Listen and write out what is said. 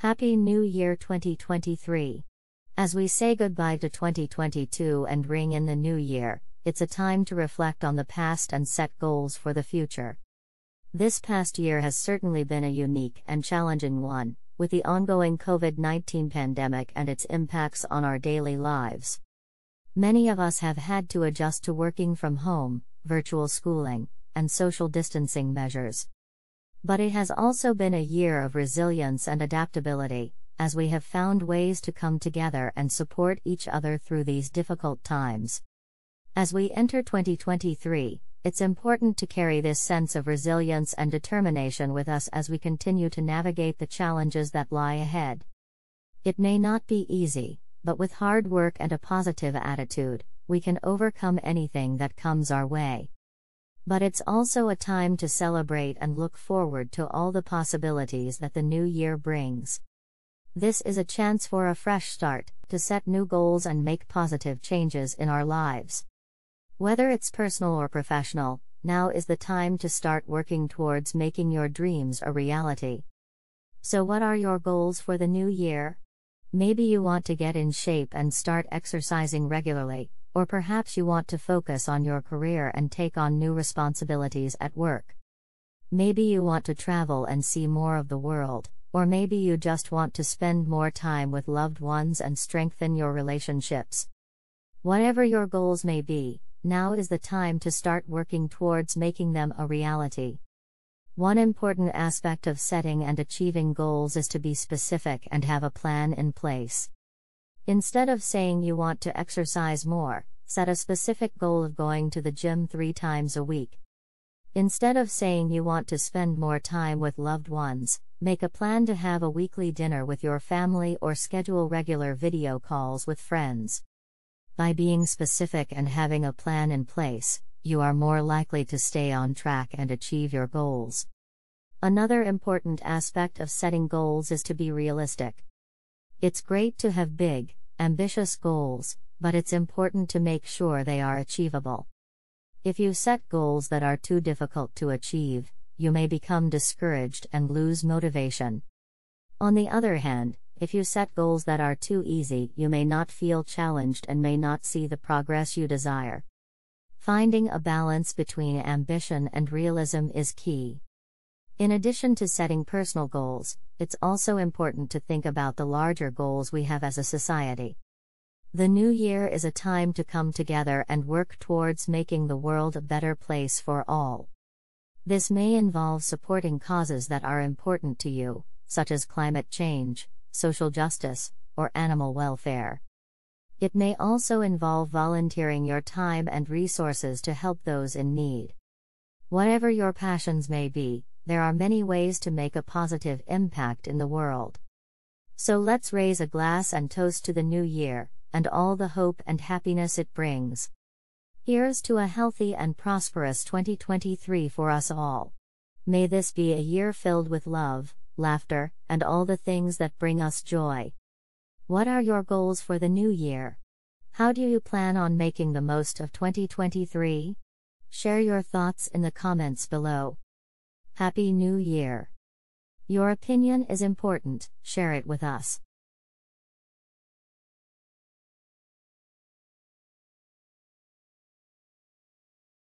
Happy New Year 2023. As we say goodbye to 2022 and ring in the new year, it's a time to reflect on the past and set goals for the future. This past year has certainly been a unique and challenging one, with the ongoing COVID 19 pandemic and its impacts on our daily lives. Many of us have had to adjust to working from home, virtual schooling, and social distancing measures. But it has also been a year of resilience and adaptability, as we have found ways to come together and support each other through these difficult times. As we enter 2023, it's important to carry this sense of resilience and determination with us as we continue to navigate the challenges that lie ahead. It may not be easy, but with hard work and a positive attitude, we can overcome anything that comes our way. But it's also a time to celebrate and look forward to all the possibilities that the new year brings. This is a chance for a fresh start, to set new goals and make positive changes in our lives. Whether it's personal or professional, now is the time to start working towards making your dreams a reality. So, what are your goals for the new year? Maybe you want to get in shape and start exercising regularly, or perhaps you want to focus on your career and take on new responsibilities at work. Maybe you want to travel and see more of the world, or maybe you just want to spend more time with loved ones and strengthen your relationships. Whatever your goals may be, now is the time to start working towards making them a reality. One important aspect of setting and achieving goals is to be specific and have a plan in place. Instead of saying you want to exercise more, set a specific goal of going to the gym three times a week. Instead of saying you want to spend more time with loved ones, make a plan to have a weekly dinner with your family or schedule regular video calls with friends. By being specific and having a plan in place, you are more likely to stay on track and achieve your goals. Another important aspect of setting goals is to be realistic. It's great to have big, ambitious goals, but it's important to make sure they are achievable. If you set goals that are too difficult to achieve, you may become discouraged and lose motivation. On the other hand, if you set goals that are too easy, you may not feel challenged and may not see the progress you desire. Finding a balance between ambition and realism is key. In addition to setting personal goals, it's also important to think about the larger goals we have as a society. The new year is a time to come together and work towards making the world a better place for all. This may involve supporting causes that are important to you, such as climate change, social justice, or animal welfare. It may also involve volunteering your time and resources to help those in need. Whatever your passions may be, there are many ways to make a positive impact in the world. So let's raise a glass and toast to the new year, and all the hope and happiness it brings. Here's to a healthy and prosperous 2023 for us all. May this be a year filled with love, laughter, and all the things that bring us joy. What are your goals for the new year? How do you plan on making the most of 2023? Share your thoughts in the comments below. Happy New Year! Your opinion is important, share it with us.